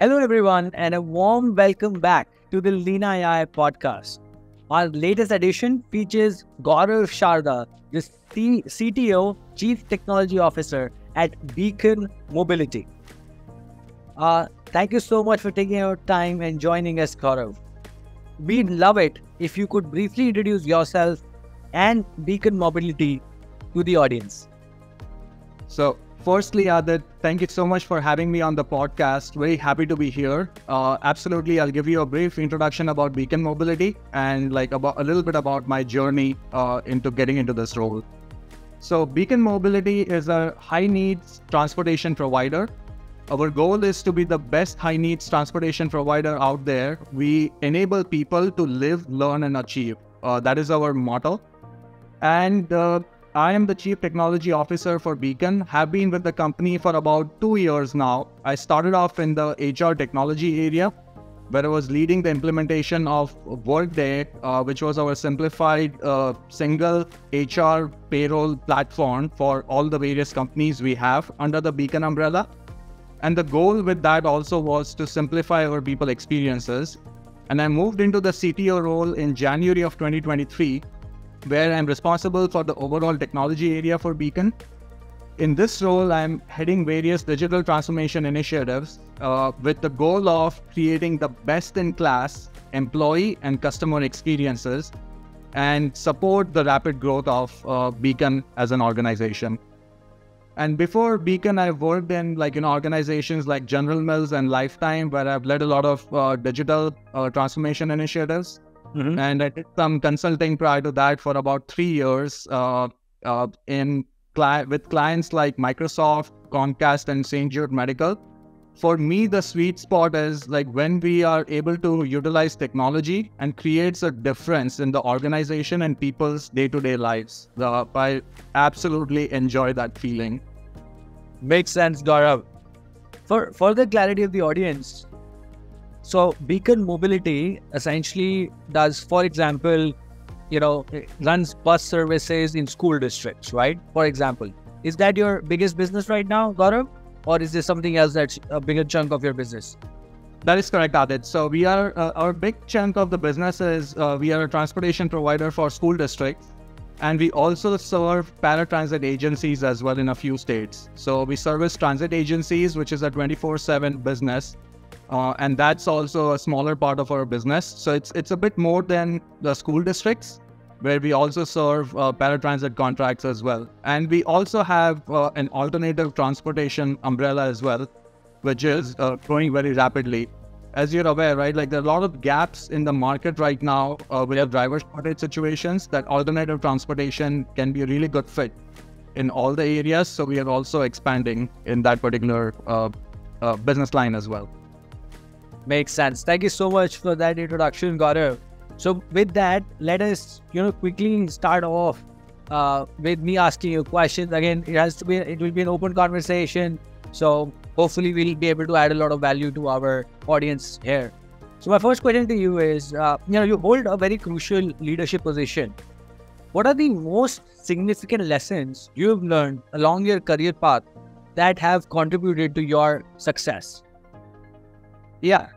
Hello, everyone, and a warm welcome back to the Leena AI podcast. Our latest edition features Gaurav Sharda, the C- CTO, Chief Technology Officer at Beacon Mobility. Uh, thank you so much for taking your time and joining us, Gaurav. We'd love it if you could briefly introduce yourself and Beacon Mobility to the audience. So, firstly, Adit, thank you so much for having me on the podcast. Very happy to be here. Uh, absolutely, I'll give you a brief introduction about Beacon Mobility and like about a little bit about my journey uh, into getting into this role. So, Beacon Mobility is a high needs transportation provider. Our goal is to be the best high needs transportation provider out there. We enable people to live, learn, and achieve. Uh, that is our motto. And uh, I am the Chief Technology Officer for Beacon, have been with the company for about two years now. I started off in the HR technology area, where I was leading the implementation of Workday, uh, which was our simplified uh, single HR payroll platform for all the various companies we have under the Beacon umbrella. And the goal with that also was to simplify our people experiences. And I moved into the CTO role in January of 2023 where I'm responsible for the overall technology area for Beacon. In this role, I'm heading various digital transformation initiatives uh, with the goal of creating the best in class employee and customer experiences and support the rapid growth of uh, Beacon as an organization. And before Beacon, I've worked in like in organizations like General Mills and Lifetime, where I've led a lot of uh, digital uh, transformation initiatives. Mm-hmm. And I did some consulting prior to that for about three years uh, uh, in cli- with clients like Microsoft, Comcast, and St. Jude Medical. For me, the sweet spot is like when we are able to utilize technology and creates a difference in the organization and people's day-to-day lives. The, I absolutely enjoy that feeling. Makes sense, Gaurav. For further clarity of the audience, so Beacon Mobility essentially does, for example, you know, runs bus services in school districts, right? For example, is that your biggest business right now, Gaurav? Or is there something else that's a bigger chunk of your business? That is correct, Adit. So we are uh, our big chunk of the business is uh, we are a transportation provider for school districts, and we also serve paratransit agencies as well in a few states. So we service transit agencies, which is a 24/7 business, uh, and that's also a smaller part of our business. So it's it's a bit more than the school districts, where we also serve uh, paratransit contracts as well. And we also have uh, an alternative transportation umbrella as well, which is uh, growing very rapidly. As you're aware, right, like there are a lot of gaps in the market right now uh, have driver shortage situations. That alternative transportation can be a really good fit in all the areas. So we are also expanding in that particular uh, business line as well. Makes sense. Thank you so much for that introduction, Gaurav. So with that, let us you know quickly start off uh, with me asking you questions. Again, it has to be it will be an open conversation. So hopefully we'll be able to add a lot of value to our audience here. So my first question to you is, uh, you know, you hold a very crucial leadership position. What are the most significant lessons you've learned along your career path that have contributed to your success? Yeah.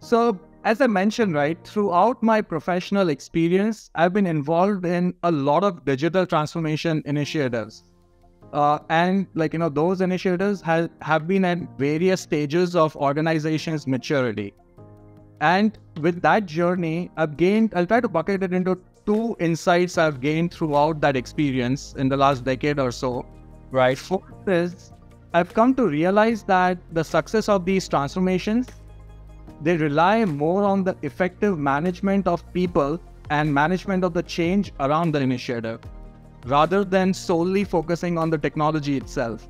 So, as I mentioned, right, throughout my professional experience, I've been involved in a lot of digital transformation initiatives. Uh, and like, you know, those initiatives have, have been at various stages of organization's maturity. And with that journey, I've gained, I'll try to bucket it into two insights I've gained throughout that experience in the last decade or so. Right. First is I've come to realize that the success of these transformations they rely more on the effective management of people and management of the change around the initiative rather than solely focusing on the technology itself.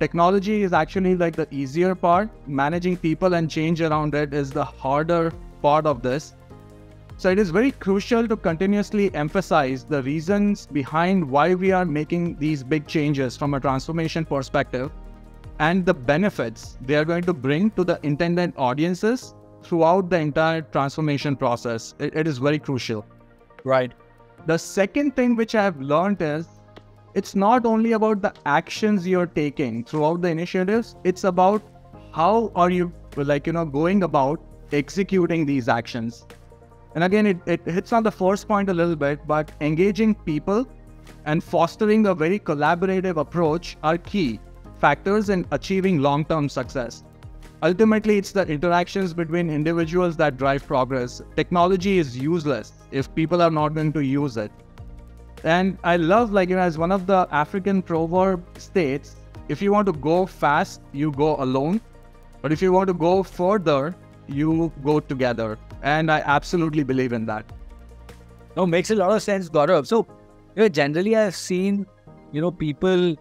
Technology is actually like the easier part. Managing people and change around it is the harder part of this. So it is very crucial to continuously emphasize the reasons behind why we are making these big changes from a transformation perspective and the benefits they are going to bring to the intended audiences throughout the entire transformation process. It, it is very crucial. Right. The second thing which I have learned is it's not only about the actions you're taking throughout the initiatives, it's about how are you like you know going about executing these actions. And again, it, it hits on the first point a little bit, but engaging people and fostering a very collaborative approach are key factors in achieving long term success. Ultimately, it's the interactions between individuals that drive progress. Technology is useless if people are not going to use it. And I love, like, you know, as one of the African proverb states, if you want to go fast, you go alone. But if you want to go further, you go together. And I absolutely believe in that. No, makes a lot of sense, Gaurav. So, you know, generally I've seen, you know, people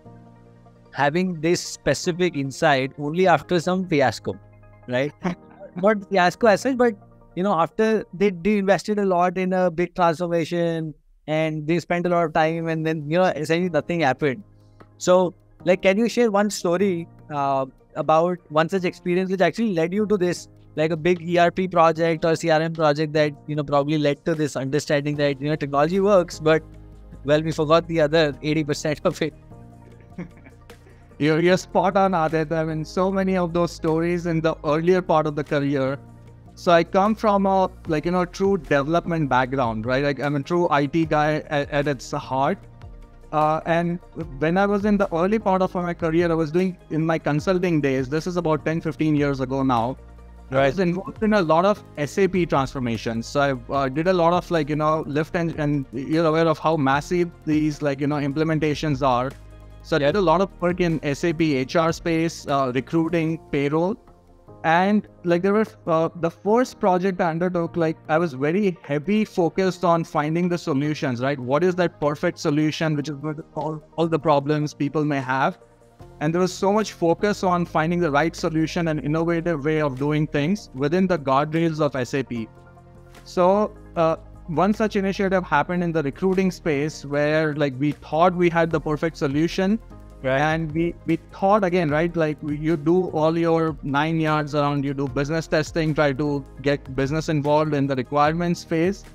having this specific insight only after some fiasco, right? Not fiasco as such, but you know, after they, they invested a lot in a big transformation and they spent a lot of time and then, you know, essentially nothing happened. So, like, can you share one story uh, about one such experience which actually led you to this like a big ERP project or CRM project that you know probably led to this understanding that you know technology works, but well, we forgot the other eighty percent of it. You're, you're spot on, Adit. I mean, so many of those stories in the earlier part of the career. So I come from a like you know true development background, right? Like I'm a true IT guy at, at its heart. Uh, and when I was in the early part of my career, I was doing in my consulting days. This is about 10, 15 years ago now. Right. I was involved in a lot of SAP transformations. So I uh, did a lot of like, you know, lift and, and you're aware of how massive these like, you know, implementations are. So I did a lot of work in SAP HR space, uh, recruiting, payroll. And like there were uh, the first project I undertook, like I was very heavy focused on finding the solutions, right? What is that perfect solution, which is all, all the problems people may have and there was so much focus on finding the right solution and innovative way of doing things within the guardrails of SAP. So, uh, one such initiative happened in the recruiting space where like we thought we had the perfect solution right. and we we thought again right like you do all your nine yards around you do business testing try to get business involved in the requirements phase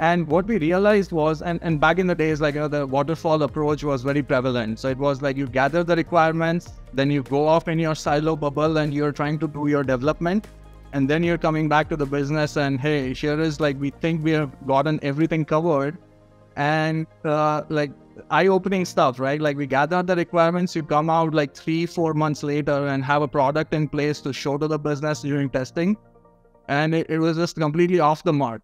and what we realized was, and, and back in the days, like you know, the waterfall approach was very prevalent. So it was like you gather the requirements, then you go off in your silo bubble and you're trying to do your development. And then you're coming back to the business and hey, here is like we think we have gotten everything covered. And uh, like eye-opening stuff, right? Like we gather the requirements, you come out like three, four months later and have a product in place to show to the business during testing. And it, it was just completely off the mark.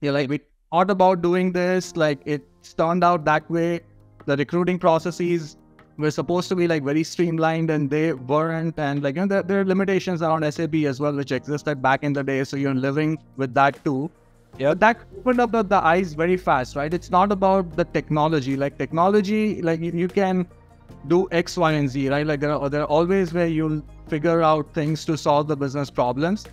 Yeah, like we thought about doing this, like it turned out that way. The recruiting processes were supposed to be like very streamlined and they weren't. And like, you know, there, there are limitations around SAP as well, which existed back in the day. So you're living with that too. Yeah, that opened up the, the eyes very fast, right? It's not about the technology. Like technology, like you, you can do X, Y, and Z, right? Like there are, there are always where you'll figure out things to solve the business problems.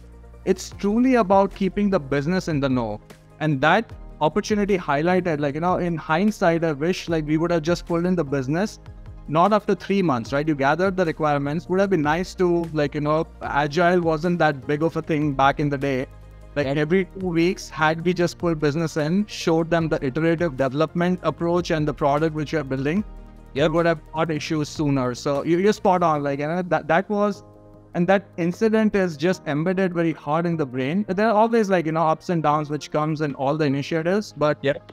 It's truly about keeping the business in the know. And that opportunity highlighted like you know in hindsight i wish like we would have just pulled in the business not after three months right? You gathered the requirements. Would have been nice to like you know agile wasn't that big of a thing back in the day. Like every two weeks had we just pulled business in showed them the iterative development approach and the product which you're building you would have got issues sooner. So you're spot on. Like you know, that that was and that incident is just embedded very hard in the brain. There are always like you know ups and downs which comes in all the initiatives but yep.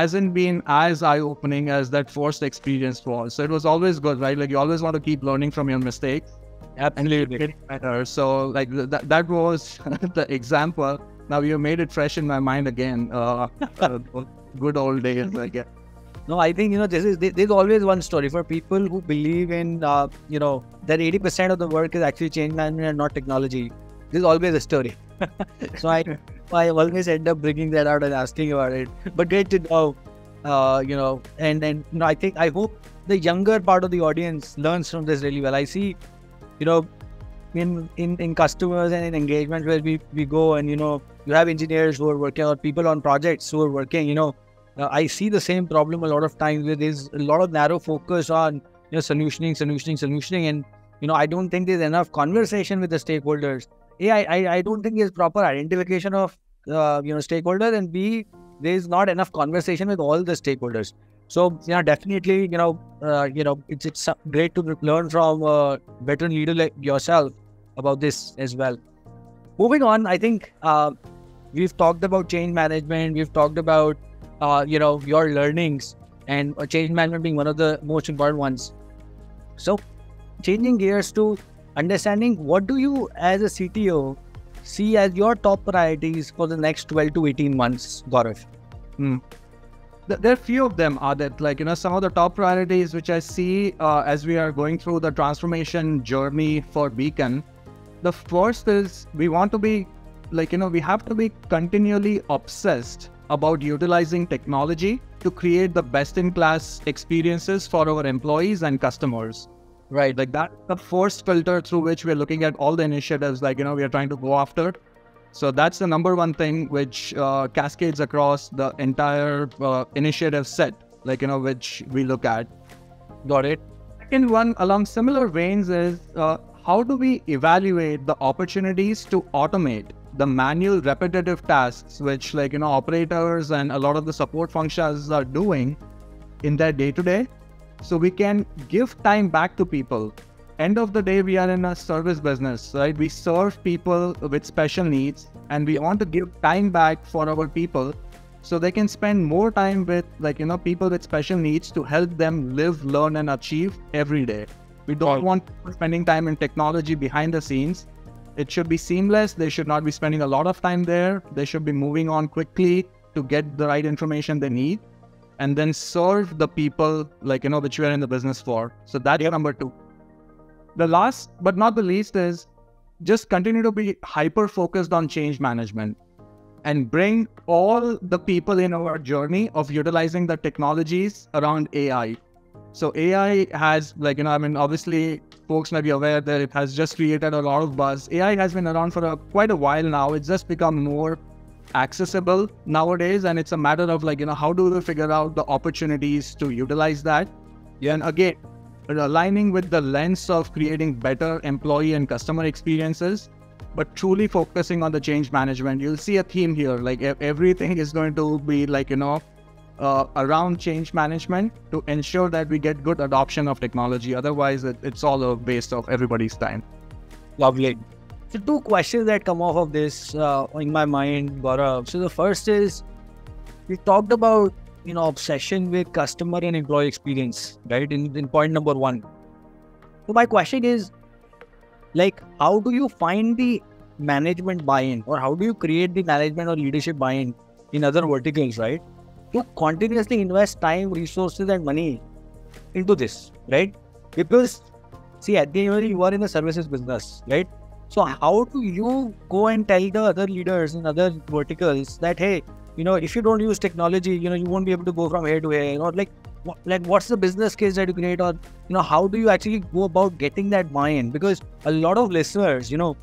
Hasn't been as eye-opening as that first experience was. So it was always good right? Like you always want to keep learning from your mistakes. Absolutely and get better so like that, that was the example. Now you made it fresh in my mind again uh, good old days like yeah no, I think you know this is there's always one story. For people who believe in uh, you know that 80% of the work is actually change management and not technology. There's always a story. so I I always end up bringing that out and asking about it. But great to know, uh, you know, and and you know I think I hope the younger part of the audience learns from this really well. I see, you know, in in in customers and in engagement where we we go and you know you have engineers who are working or people on projects who are working, you know uh, I see the same problem a lot of times where there's a lot of narrow focus on you know solutioning, solutioning, solutioning, and you know I don't think there's enough conversation with the stakeholders. I, don't think there's proper identification of uh, you know stakeholders, and B, there's not enough conversation with all the stakeholders. So yeah, definitely you know uh, you know it's it's great to learn from a veteran leader like yourself about this as well. Moving on, I think uh, we've talked about change management. We've talked about uh, you know your learnings and uh, change management being one of the most important ones. So, changing gears to understanding what do you as a CTO see as your top priorities for the next 12 to 18 months, Gaurav? Hmm. There are few of them that like you know some of the top priorities which I see uh, as we are going through the transformation journey for Beacon. The first is we want to be like you know we have to be continually obsessed about utilizing technology to create the best in class experiences for our employees and customers right like that the first filter through which we're looking at all the initiatives like you know we are trying to go after. So that's the number one thing which uh, cascades across the entire uh, initiative set like you know which we look at. Got it? Second one along similar veins is uh, how do we evaluate the opportunities to automate the manual repetitive tasks which like you know operators and a lot of the support functions are doing in their day to day so we can give time back to people. End of the day we are in a service business right? We serve people with special needs and we want to give time back for our people so they can spend more time with like you know people with special needs to help them live learn and achieve every day. We don't want spending time in technology behind the scenes. It should be seamless. They should not be spending a lot of time there. They should be moving on quickly to get the right information they need and then serve the people like you know which we're in the business for. So that's yep. number two. The last but not the least is just continue to be hyper focused on change management and bring all the people in our journey of utilizing the technologies around ai so ai has like you know i mean obviously folks may be aware that it has just created a lot of buzz. Ai has been around for a, quite a while now. It's just become more accessible nowadays and it's a matter of like you know how do we figure out the opportunities to utilize that? Yeah. And again aligning with the lens of creating better employee and customer experiences but truly focusing on the change management. You'll see a theme here like everything is going to be like you know uh, around change management to ensure that we get good adoption of technology. Otherwise it, it's all a waste of everybody's time. Lovely so two questions that come off of this uh, in my mind, Gaurav. So the first is we talked about you know obsession with customer and employee experience, right? In, in point number one. So my question is, like, how do you find the management buy-in, or how do you create the management or leadership buy-in in other verticals, right? To continuously invest time, resources, and money into this, right? Because see, at the end, you are in the services business, right? So how do you go and tell the other leaders in other verticals that hey, you know, if you don't use technology, you know, you won't be able to go from here to here. You know, like like what's the business case that you create, or you know, how do you actually go about getting that buy-in? Because a lot of listeners, you know,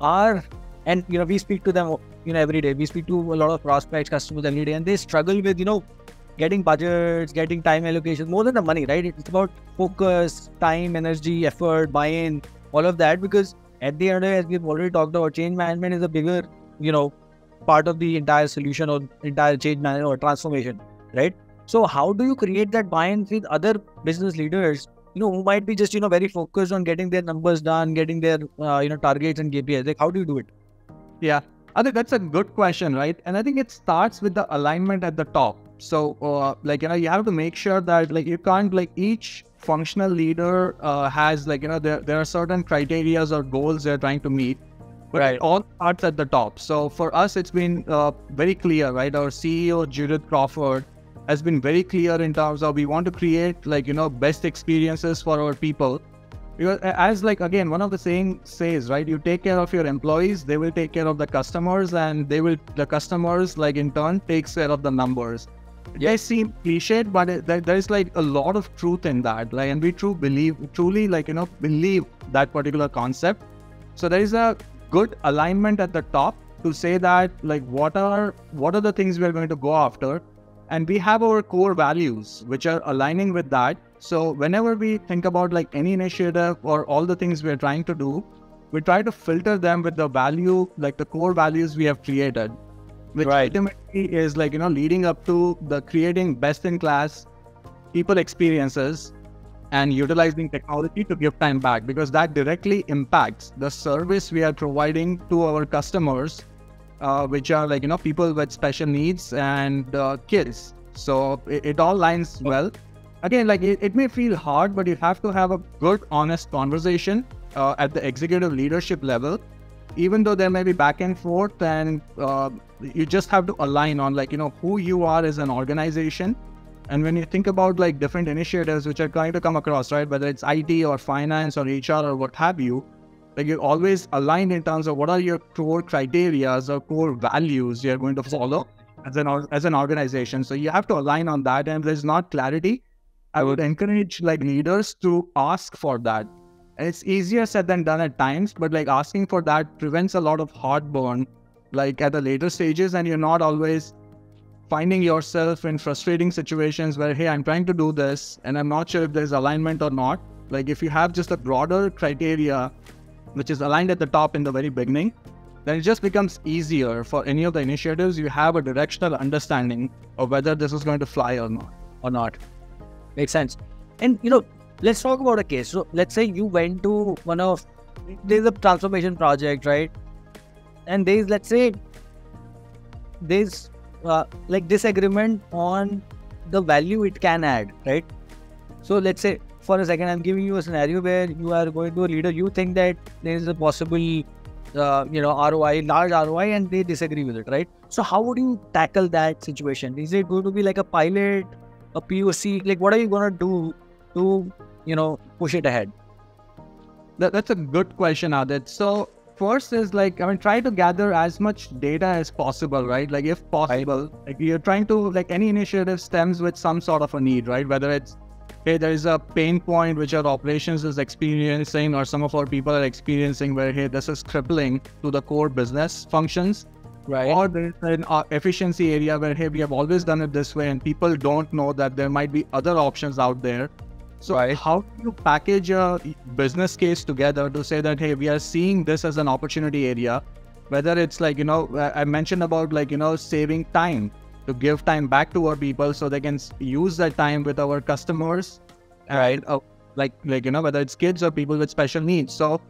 are and you know we speak to them you know every day. We speak to a lot of prospects, customers every day, and they struggle with you know getting budgets, getting time allocations, more than the money, right? It's about focus, time, energy, effort, buy-in, all of that because at the end of day, as we've already talked about, change management is a bigger, you know, part of the entire solution or entire change management or transformation, right? So how do you create that buy-in with other business leaders, you know, who might be just, you know, very focused on getting their numbers done, getting their, uh, you know, targets and KPIs? Like, how do you do it? Yeah, I think that's a good question, right? And I think it starts with the alignment at the top. So, uh, like, you know, you have to make sure that, like, you can't, like, each functional leader uh, has like you know there, there are certain criterias or goals they're trying to meet but right. all starts at the top. So for us it's been uh, very clear right? Our ceo judith crawford has been very clear in terms of we want to create like you know best experiences for our people. Because as like again one of the saying says right? You take care of your employees they will take care of the customers and they will the customers like in turn takes care of the numbers yeah, it seem cliched, but it, there, there's like a lot of truth in that. Like, and we true believe, truly like you know, believe that particular concept. So there is a good alignment at the top to say that like what are what are the things we are going to go after, and we have our core values which are aligning with that. So whenever we think about like any initiative or all the things we are trying to do, we try to filter them with the value, like the core values we have created which right. ultimately is like you know leading up to the creating best in class people experiences and utilizing technology to give time back because that directly impacts the service we are providing to our customers uh, which are like you know people with special needs and uh, kids so it, it, all lines well again like it, it, may feel hard but you have to have a good honest conversation uh, at the executive leadership level even though there may be back and forth and uh, you just have to align on like you know who you are as an organization. And when you think about like different initiatives which are trying to come across right whether it's it or finance or hr or what have you like you're always aligned in terms of what are your core criteria or core values you're going to follow as an as an organization. So you have to align on that and if there's not clarity i would encourage like leaders to ask for that and it's easier said than done at times but like asking for that prevents a lot of heartburn like at the later stages and you're not always finding yourself in frustrating situations where hey i'm trying to do this and i'm not sure if there's alignment or not. Like if you have just a broader criteria which is aligned at the top in the very beginning then it just becomes easier for any of the initiatives you have a directional understanding of whether this is going to fly or not or not. Makes sense. And you know let's talk about a case. So let's say you went to one of there's a transformation project right? And there's let's say there's uh, like disagreement on the value it can add right? So let's say for a second i'm giving you a scenario where you are going to a leader. You think that there is a possible uh, you know roi large roi and they disagree with it right? So how would you tackle that situation? Is it going to be like a pilot a poc like what are you going to do to you know push it ahead? That, that's a good question adit. So first is like i mean try to gather as much data as possible right? Like if possible like you're trying to like any initiative stems with some sort of a need right? Whether it's hey there is a pain point which our operations is experiencing or some of our people are experiencing where hey this is crippling to the core business functions. Right. Or there's an uh, efficiency area where hey we have always done it this way and people don't know that there might be other options out there so right. how do you package a business case together to say that hey, we are seeing this as an opportunity area, whether it's like you know I mentioned about like you know saving time to give time back to our people so they can use that time with our customers, right? Uh, like like you know whether it's kids or people with special needs. So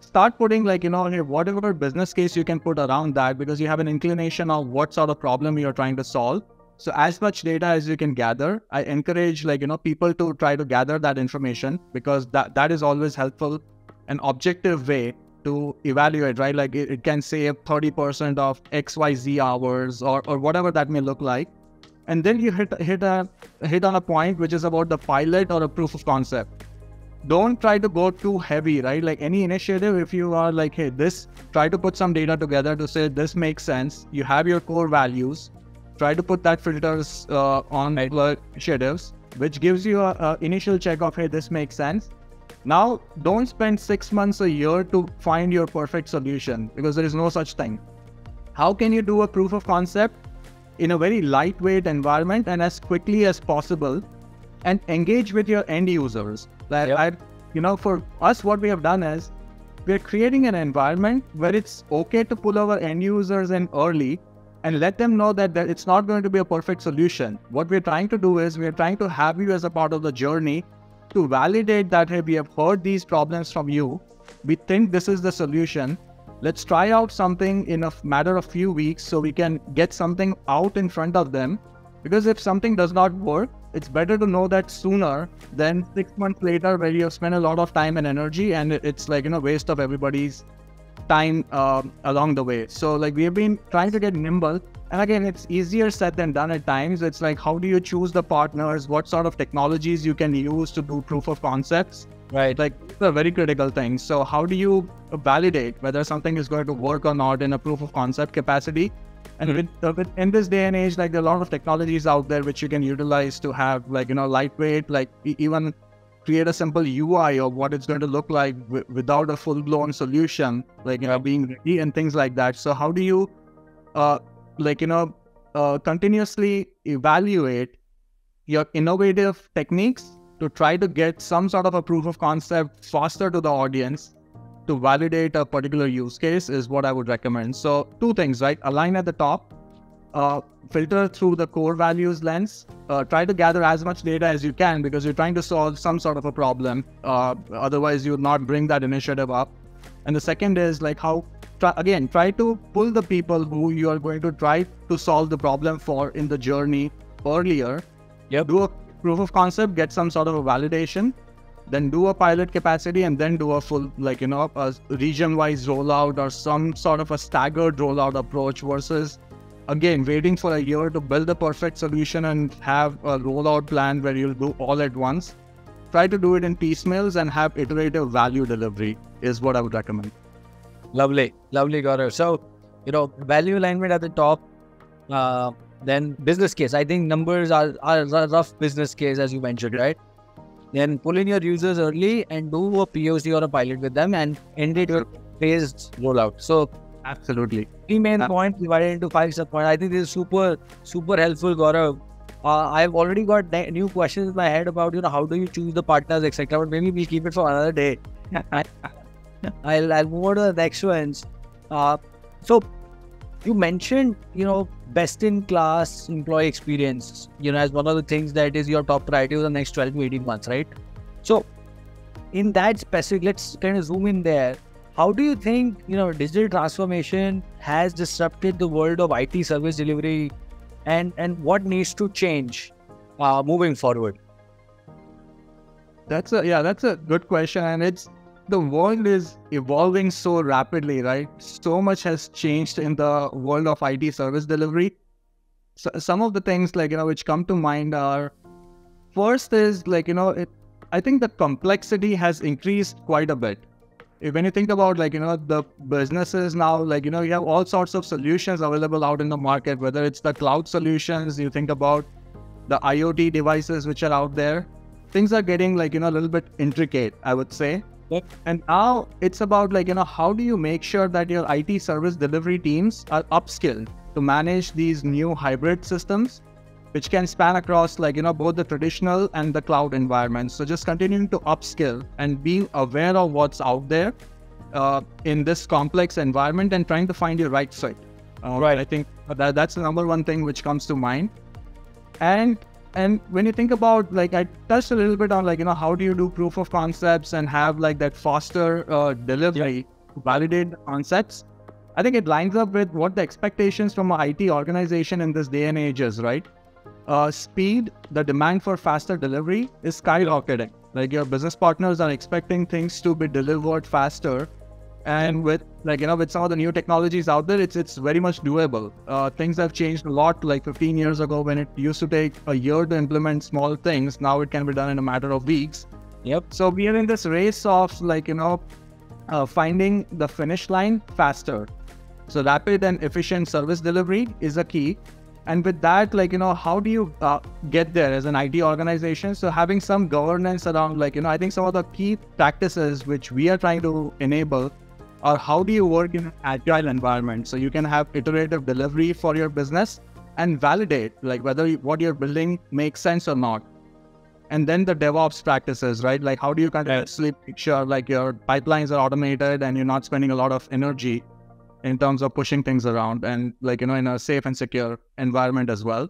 start putting like you know hey, whatever business case you can put around that because you have an inclination of what sort of problem you're trying to solve so as much data as you can gather, I encourage like, you know, people to try to gather that information because that, that is always helpful, an objective way to evaluate, right? Like it, it can save 30% of XYZ hours or, or whatever that may look like. And then you hit hit a hit on a point which is about the pilot or a proof of concept. Don't try to go too heavy, right? Like any initiative, if you are like, hey, this, try to put some data together to say this makes sense. You have your core values try to put that filters uh, on initiatives, which gives you a, a, initial check of, hey, this makes sense. Now, don't spend six months a year to find your perfect solution because there is no such thing. How can you do a proof of concept in a very lightweight environment and as quickly as possible and engage with your end users? Like yep. I, you know, for us, what we have done is we're creating an environment where it's okay to pull our end users in early and let them know that, that it's not going to be a perfect solution. What we're trying to do is we're trying to have you as a part of the journey to validate that, hey, we have heard these problems from you. We think this is the solution. Let's try out something in a matter of few weeks so we can get something out in front of them. Because if something does not work, it's better to know that sooner than six months later where you have spent a lot of time and energy and it's like, you know, waste of everybody's time uh, along the way. So like we have been trying to get nimble. And again, it's easier said than done at times. It's like how do you choose the partners? What sort of technologies you can use to do proof of concepts? Right. Like it's a very critical thing. So how do you validate whether something is going to work or not in a proof of concept capacity? And mm-hmm. with, uh, with, in this day and age, like there are a lot of technologies out there which you can utilize to have like you know lightweight, like even create a simple UI of what it's going to look like without a full blown solution, like you know, being ready and things like that. So how do you, uh, like you know, uh, continuously evaluate your innovative techniques to try to get some sort of a proof of concept faster to the audience to validate a particular use case is what I would recommend. So two things, right? Align at the top. Uh, filter through the core values lens. Uh, try to gather as much data as you can because you're trying to solve some sort of a problem. Uh, otherwise, you would not bring that initiative up. And the second is like how, try, again, try to pull the people who you are going to try to solve the problem for in the journey earlier. Yep. Do a proof of concept, get some sort of a validation, then do a pilot capacity, and then do a full, like, you know, a region wise rollout or some sort of a staggered rollout approach versus again waiting for a year to build a perfect solution and have a rollout plan where you'll do all at once. Try to do it in piecemeals and have iterative value delivery is what i would recommend. Lovely lovely Gaurav. so you know value alignment at the top uh, then business case. I think numbers are, are a rough business case as you mentioned right? Then pull in your users early and do a poc or a pilot with them and end it your phased rollout. So absolutely three main Uh, points divided into five sub points. I think this is super, super helpful, Gaurav. Uh, I've already got ne- new questions in my head about you know how do you choose the partners, etc. But maybe we'll keep it for another day. I'll I'll move on to the next ones. Uh, so you mentioned you know best in class employee experience. You know as one of the things that is your top priority for the next twelve to eighteen months, right? So in that specific, let's kind of zoom in there how do you think you know digital transformation has disrupted the world of IT service delivery, and and what needs to change uh, moving forward? That's a yeah, that's a good question, and it's the world is evolving so rapidly, right? So much has changed in the world of IT service delivery. So some of the things like you know which come to mind are first is like you know it. I think the complexity has increased quite a bit. When you think about like you know the businesses now, like you know you have all sorts of solutions available out in the market. Whether it's the cloud solutions, you think about the IoT devices which are out there things are getting like you know a little bit intricate i would say Yep. and now it's about like you know how do you make sure that your it service delivery teams are upskilled to manage these new hybrid systems which can span across like you know both the traditional and the cloud environments so just continuing to upskill and being aware of what's out there uh, in this complex environment and trying to find your right fit. Uh, Right. i think that, that's the number one thing which comes to mind. And and when you think about like i touched a little bit on like you know how do you do proof of concepts and have like that faster uh, delivery to validate concepts? I think it lines up with what the expectations from an it organization in this day and age is right uh, speed the demand for faster delivery is skyrocketing. Like your business partners are expecting things to be delivered faster. And with like you know with some of the new technologies out there it's it's very much doable. Uh, things have changed a lot like 15 years ago when it used to take a year to implement small things now it can be done in a matter of weeks. Yep. so we are in this race of like you know uh, finding the finish line faster. So rapid and efficient service delivery is a key and with that like you know how do you uh, get there as an it organization? So having some governance around like you know i think some of the key practices which we are trying to enable are how do you work in an agile environment? So you can have iterative delivery for your business and validate like whether what you're building makes sense or not. And then the devops practices right? Like how do you kind of make sure like your pipelines are automated and you're not spending a lot of energy in terms of pushing things around and like you know in a safe and secure environment as well.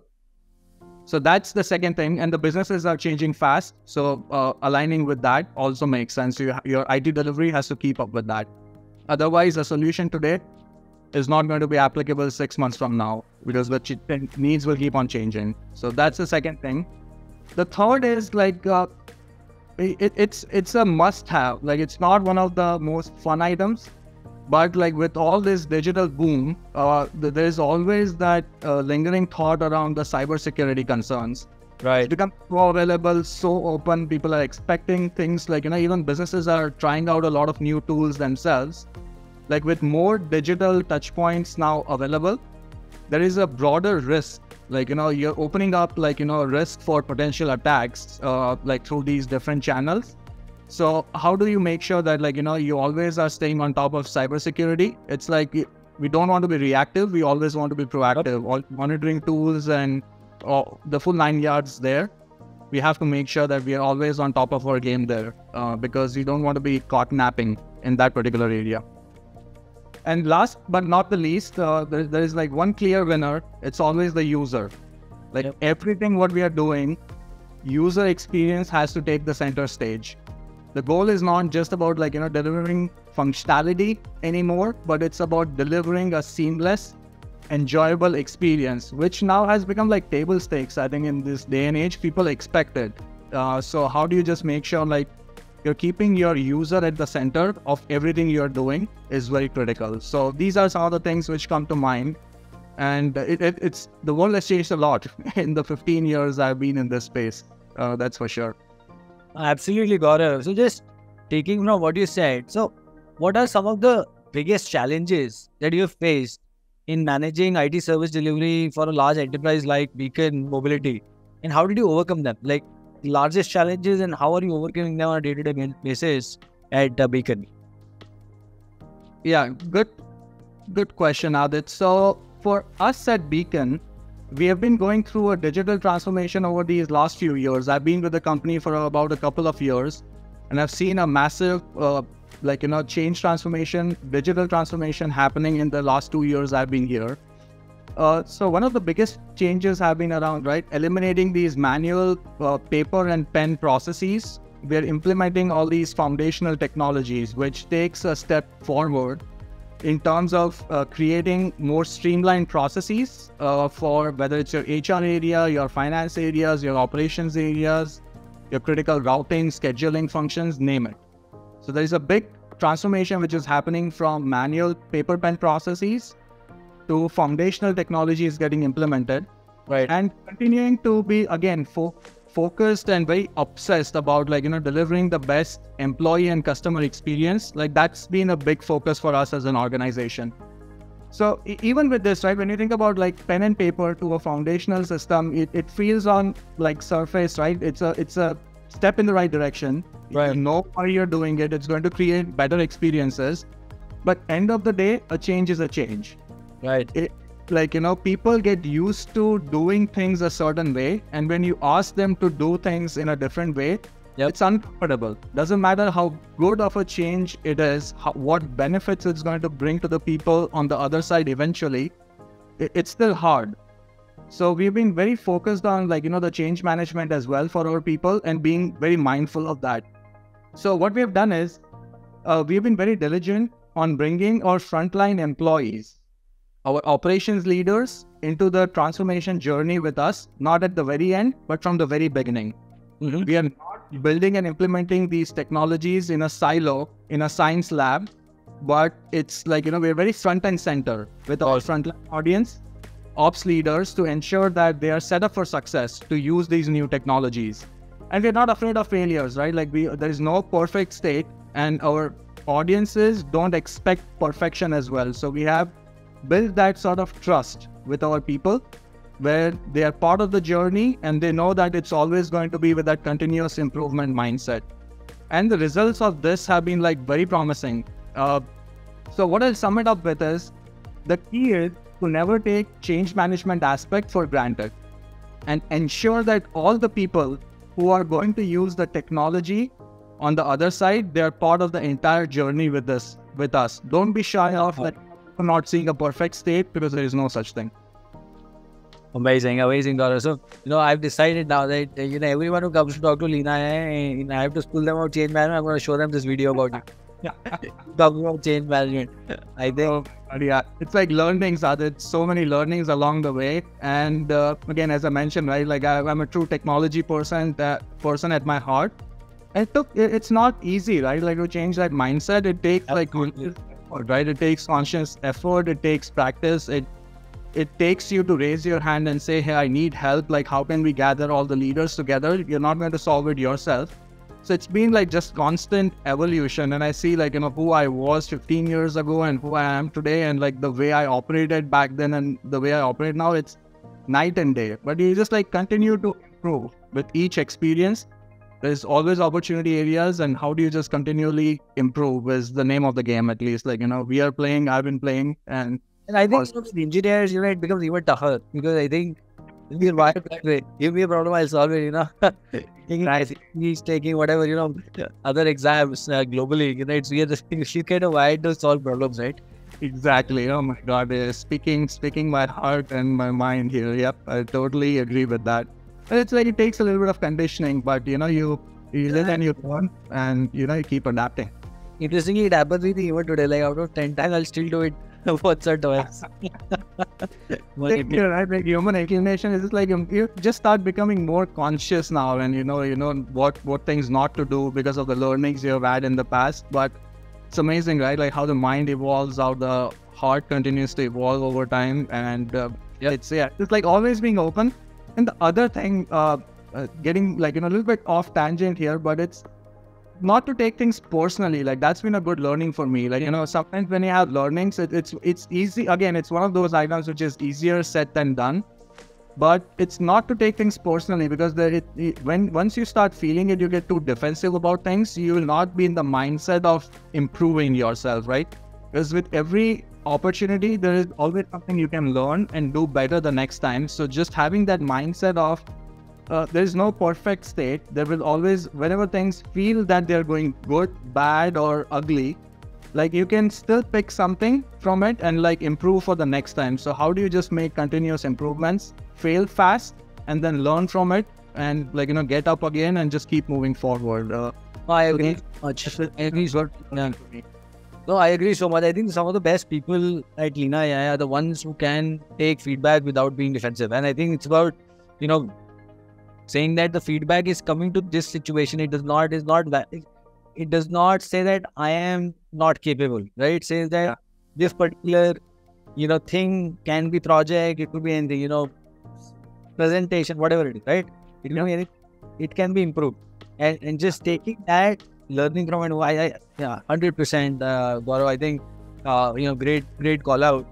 So that's the second thing and the businesses are changing fast. So uh, aligning with that also makes sense. You, your it delivery has to keep up with that. Otherwise a solution today is not going to be applicable six months from now because the needs will keep on changing. So that's the second thing. The third is like uh, it, it's it's a must have like it's not one of the most fun items but like with all this digital boom uh, there's always that uh, lingering thought around the cybersecurity concerns. It's Right. become so available so open people are expecting things like you know even businesses are trying out a lot of new tools themselves. Like with more digital touch points now available there is a broader risk. Like you know you're opening up like you know a risk for potential attacks uh, like through these different channels so how do you make sure that like you know you always are staying on top of cybersecurity it's like we don't want to be reactive we always want to be proactive all monitoring tools and uh, the full nine yards there we have to make sure that we are always on top of our game there uh, because you don't want to be caught napping in that particular area And last but not the least, uh, there, there is like one clear winner. It's always the user. Like Yep. everything what we are doing, user experience has to take the center stage. The goal is not just about like you know delivering functionality anymore, but it's about delivering a seamless, enjoyable experience, which now has become like table stakes. I think in this day and age, people expect it. Uh, so how do you just make sure like you're keeping your user at the center of everything you're doing is very critical. So these are some of the things which come to mind. And it, it, it's the world has changed a lot in the 15 years I've been in this space. Uh, that's for sure. Absolutely, Gaurav. So, just taking from what you said, so what are some of the biggest challenges that you have faced in managing IT service delivery for a large enterprise like Beacon Mobility? And how did you overcome them? Like, the largest challenges, and how are you overcoming them on a day to day basis at uh, Beacon? Yeah, good, good question, Adit. So for us at Beacon, we have been going through a digital transformation over these last few years. I've been with the company for about a couple of years, and I've seen a massive, uh, like you know, change transformation, digital transformation happening in the last two years I've been here. Uh, so one of the biggest changes have been around right eliminating these manual uh, paper and pen processes. We're implementing all these foundational technologies, which takes a step forward in terms of uh, creating more streamlined processes uh, for whether it's your HR area, your finance areas, your operations areas, your critical routing, scheduling functions, name it. So there is a big transformation which is happening from manual paper pen processes to foundational technologies getting implemented Right. and continuing to be again fo- focused and very obsessed about like you know delivering the best employee and customer experience like that's been a big focus for us as an organization. So even with this right when you think about like pen and paper to a foundational system it, it feels on like surface right? It's a it's a step in the right direction. Right. you know why you're doing it. It's going to create better experiences. But end of the day a change is a change. Right. it, like you know people get used to doing things a certain way and when you ask them to do things in a different way Yep. it's uncomfortable. Doesn't matter how good of a change it is how, what benefits it's going to bring to the people on the other side eventually it, it's still hard. So we've been very focused on like you know the change management as well for our people and being very mindful of that. So what we have done is uh, we've been very diligent on bringing our frontline employees our operations leaders into the transformation journey with us, not at the very end, but from the very beginning. Mhm. We are not building and implementing these technologies in a silo, in a science lab, but it's like, you know, we're very front and center with our frontline audience, ops leaders to ensure that they are set up for success to use these new technologies. And we're not afraid of failures, right? Like we there is no perfect state and our audiences don't expect perfection as well. So we have build that sort of trust with our people where they are part of the journey and they know that it's always going to be with that continuous improvement mindset. And the results of this have been like very promising. Uh, so what i'll sum it up with is the key is to never take change management aspect for granted and ensure that all the people who are going to use the technology on the other side they are part of the entire journey with this with us. Don't be shy of like not seeing a perfect state because there is no such thing Amazing, amazing, Gaurav. So, you know, I've decided now that, uh, you know, everyone who comes to talk to Leena, eh, you know, I have to school them about change management. I'm going to show them this video about yeah Talking about change management. I think, But yeah, it's like learnings there so many learnings along the way. And uh, again, as I mentioned, right, like I, I'm a true technology person, that person at my heart. It took, it- it's not easy, right? Like to change that mindset, it takes like Absolutely. effort, right? It takes conscious effort, it takes practice, it it takes you to raise your hand and say, hey, I need help. Like, how can we gather all the leaders together? You're not going to solve it yourself. So it's been like just constant evolution. And I see like, you know, who I was 15 years ago and who I am today and like the way I operated back then and the way I operate now, it's night and day. But you just like continue to improve with each experience. There's always opportunity areas and how do you just continually improve is the name of the game at least. Like, you know, we are playing, I've been playing and and I think you with engineers, you know, it becomes even tougher because I think we're wired that way. Give me a problem, I'll solve it, you know. He's taking whatever, you know, other exams uh, globally, you know, it's weird. She's kind of wired to solve problems, right? Exactly. Oh my God. Uh, speaking, speaking my heart and my mind here. Yep. I totally agree with that. And it's like it takes a little bit of conditioning, but you know, you you live and you learn, and you know, you keep adapting. Interestingly, it happens with even today. Like out of ten times, I'll still do it once or twice. You're right. Like human inclination is just like you, just start becoming more conscious now, and you know, you know what what things not to do because of the learnings you have had in the past. But it's amazing, right? Like how the mind evolves, how the heart continues to evolve over time, and uh, Yep. it's yeah, it's like always being open. And the other thing, uh, uh, getting like you know a little bit off tangent here, but it's not to take things personally. Like that's been a good learning for me. Like you know, sometimes when you have learnings, it, it's it's easy. Again, it's one of those items which is easier said than done. But it's not to take things personally because the, it, it, when once you start feeling it, you get too defensive about things. You will not be in the mindset of improving yourself, right? Because with every opportunity, there is always something you can learn and do better the next time. So just having that mindset of uh, there is no perfect state. There will always, whenever things feel that they're going good, bad, or ugly, like you can still pick something from it and like improve for the next time. So, how do you just make continuous improvements, fail fast, and then learn from it, and like you know, get up again and just keep moving forward? Uh, I agree much. I agree so. No, I agree so much. I think some of the best people at Leena AI are the ones who can take feedback without being defensive. And I think it's about, you know, saying that the feedback is coming to this situation. It does not is not it does not say that I am not capable, right? It says that Yeah. this particular, you know, thing can be project, it could be anything, you know, presentation, whatever it is, right? It can be anything, it can be improved. And and just taking that, learning from it, I, I yeah, hundred percent, uh, Gaurav. I think, uh, you know, great, great call out.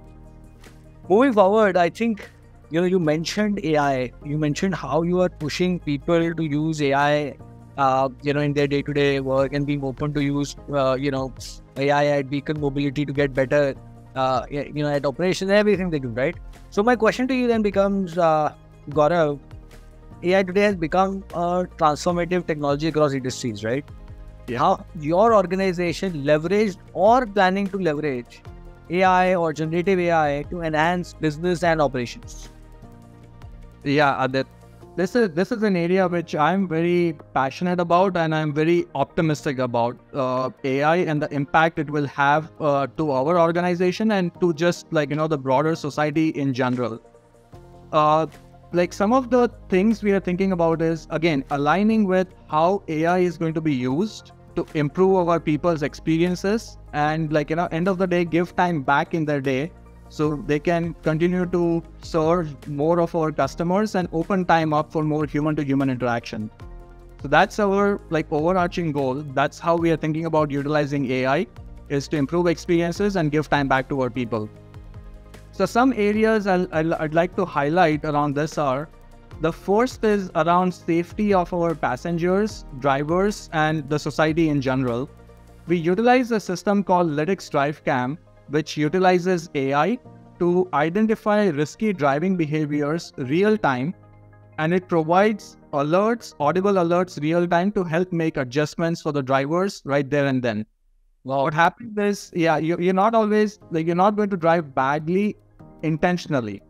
Moving forward, I think, you know, you mentioned AI. You mentioned how you are pushing people to use AI, uh, you know, in their day-to-day work and being open to use, uh, you know, AI at Beacon Mobility to get better, uh, you know, at operations, everything they do, right? So my question to you then becomes, uh, Gaurav, AI today has become a transformative technology across industries, right? Yeah. How your organization leveraged or planning to leverage AI or generative AI to enhance business and operations? yeah, Adit. This is this is an area which I'm very passionate about, and I'm very optimistic about uh, AI and the impact it will have uh, to our organization and to just like you know the broader society in general. Uh, like some of the things we are thinking about is again aligning with how AI is going to be used to improve our people's experiences and like you know end of the day give time back in their day so they can continue to serve more of our customers and open time up for more human to human interaction. So that's our like overarching goal. That's how we are thinking about utilizing ai is to improve experiences and give time back to our people so some areas I'll, I'll, I'd like to highlight around this are the first is around safety of our passengers, drivers, and the society in general. We utilize a system called Lytx DriveCam, which utilizes AI to identify risky driving behaviors real time, and it provides alerts, audible alerts real time to help make adjustments for the drivers right there and then. Wow. What happens is, yeah, you, you're not always like you're not going to drive badly intentionally.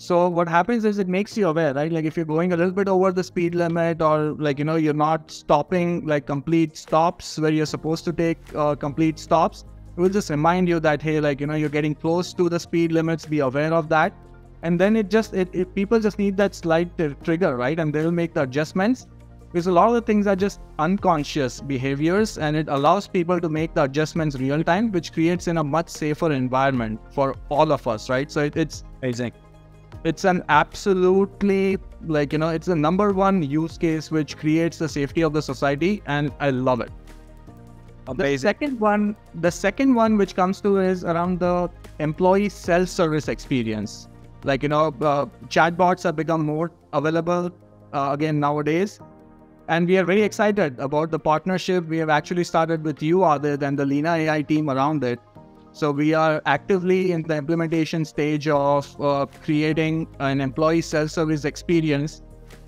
So what happens is it makes you aware, right? Like if you're going a little bit over the speed limit, or like you know you're not stopping like complete stops where you're supposed to take uh, complete stops, it will just remind you that hey, like you know you're getting close to the speed limits. Be aware of that, and then it just it, it people just need that slight t- trigger, right? And they'll make the adjustments because a lot of the things are just unconscious behaviors, and it allows people to make the adjustments real time, which creates in a much safer environment for all of us, right? So it, it's Amazing. it's an absolutely like you know it's the number one use case which creates the safety of the society and i love it the second one the second one which comes to is around the employee self-service experience like you know uh, chatbots have become more available uh, again nowadays and we are very excited about the partnership we have actually started with you other than the Leena ai team around it so we are actively in the implementation stage of uh, creating an employee self-service experience.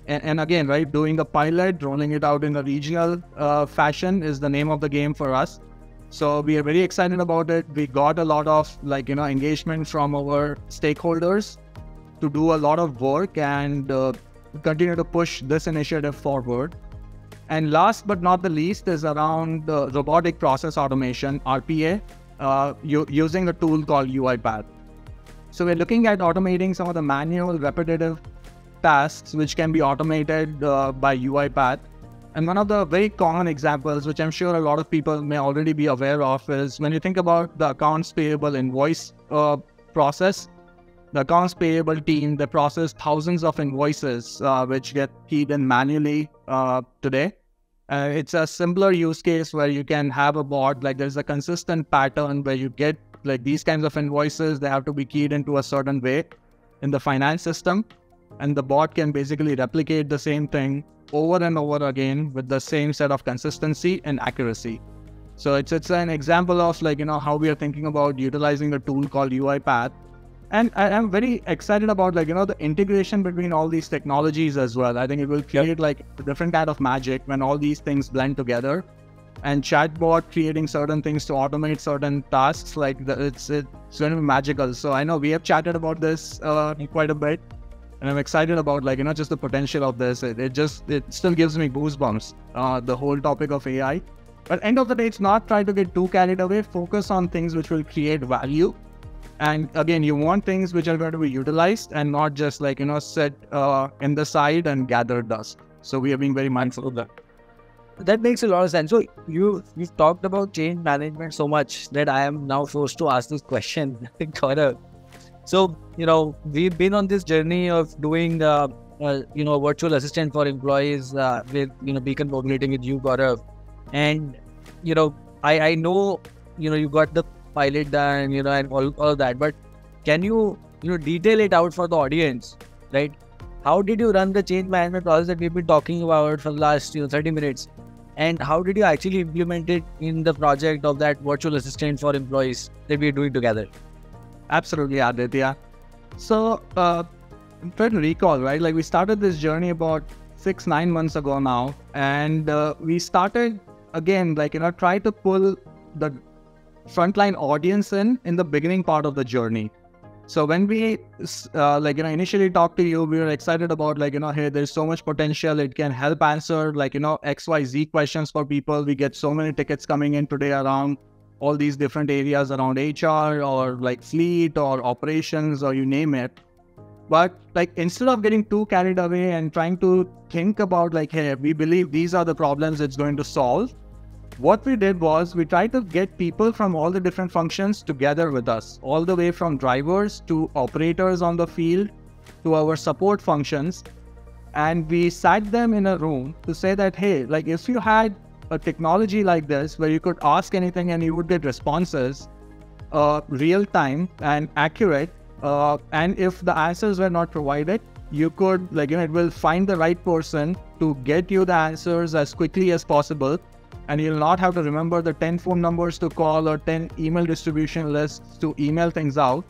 And, and again, right, doing a pilot, rolling it out in a regional uh, fashion is the name of the game for us. So we are very excited about it. We got a lot of like you know engagement from our stakeholders to do a lot of work and uh, continue to push this initiative forward. And last but not the least is around uh, robotic process automation (RPA) uh, using a tool called UiPath. So we're looking at automating some of the manual, repetitive tasks which can be automated uh, by UiPath. And one of the very common examples, which I'm sure a lot of people may already be aware of, is when you think about the accounts payable invoice uh, process, the accounts payable team, they process thousands of invoices uh, which get keyed in manually uh, today. Uh, it's a simpler use case where you can have a bot, like there's a consistent pattern where you get like these kinds of invoices, they have to be keyed into a certain way in the finance system. And the bot can basically replicate the same thing over and over again with the same set of consistency and accuracy. So it's it's an example of like you know how we are thinking about utilizing a tool called UiPath. And I, am very excited about like you know the integration between all these technologies as well. I think it will create like a different kind of magic when all these things blend together. And chatbot creating certain things to automate certain tasks like the, it's it's going to be magical. So i know we have chatted about this uh, quite a bit and i'm excited about like you know just the potential of this. It, it just it still gives me goosebumps uh, the whole topic of ai but end of the day it's not try to get too carried away. Focus on things which will create value and again you want things which are going to be utilized and not just like you know set uh, in the side and gather dust. So we are being very mindful of that. that. Makes a lot of sense. So you you've talked about change management so much that I am now forced to ask this question, Gaurav. So you know we've been on this journey of doing uh, uh, you know virtual assistant for employees uh, with you know Beacon Mobility with you, Gaurav, and you know I I know you know you got the pilot done, you know, and all, all of that, but can you you know detail it out for the audience, right? How did you run the change management process that we've been talking about for the last you know 30 minutes? and how did you actually implement it in the project of that virtual assistant for employees that we're doing together? Absolutely aditya. So uh, i'm trying to recall right? Like we started this journey about six nine months ago now. And uh, we started again like you know try to pull the frontline audience in in the beginning part of the journey so when we uh, like you know initially talked to you, we were excited about like you know hey, there's so much potential. It can help answer like you know X Y Z questions for people. We get so many tickets coming in today around all these different areas around HR or like fleet or operations or you name it. But like instead of getting too carried away and trying to think about like hey, we believe these are the problems it's going to solve what we did was we tried to get people from all the different functions together with us, all the way from drivers to operators on the field to our support functions. And we sat them in a room to say that, hey, like if you had a technology like this where you could ask anything and you would get responses uh, real time and accurate, uh, and if the answers were not provided, you could, like, you know, it will find the right person to get you the answers as quickly as possible and you'll not have to remember the 10 phone numbers to call or 10 email distribution lists to email things out.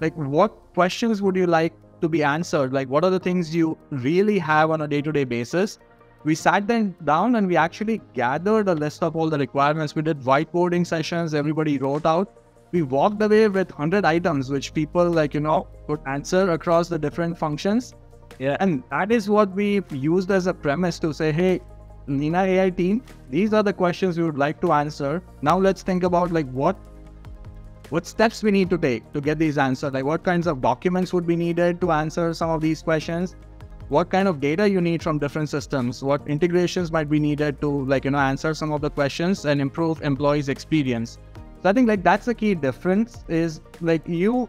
Like, what questions would you like to be answered? Like, what are the things you really have on a day to day basis? We sat them down and we actually gathered a list of all the requirements. We did whiteboarding sessions, everybody wrote out. We walked away with 100 items which people, like, you know, could answer across the different functions. Yeah. And that is what we used as a premise to say, hey, Leena AI team, these are the questions we would like to answer. Now let's think about like what what steps we need to take to get these answers. Like what kinds of documents would be needed to answer some of these questions? What kind of data you need from different systems? What integrations might be needed to like you know answer some of the questions and improve employees' experience? So I think like that's the key difference is like you